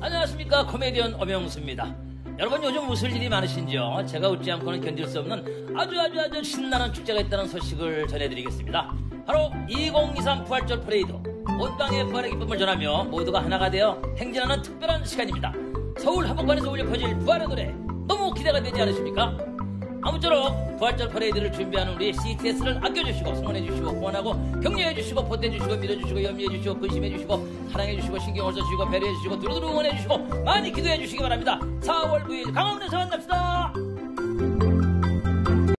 안녕하십니까 코미디언 엄영수입니다. 여러분 요즘 웃을 일이 많으신지요? 제가 웃지 않고는 견딜 수 없는 아주 아주 아주 신나는 축제가 있다는 소식을 전해드리겠습니다. 바로 2023 부활절 퍼레이드 온 땅에 부활의 기쁨을 전하며 모두가 하나가 되어 행진하는 특별한 시간입니다. 서울 한복판에서 울려 퍼질 부활의 노래 너무 기대가 되지 않으십니까? 아무쪼록 부활절 퍼레이드를 준비하는 우리 CTS를 아껴주시고 성원해주시고 후원하고 격려해주시고 보태주시고 밀어주시고 염려해주시고 근심해주시고 사랑해주시고 신경을 써주시고 배려해주시고 두루두루 응원해주시고 많이 기도해주시기 바랍니다. 4월 9일 강화문에서 만납시다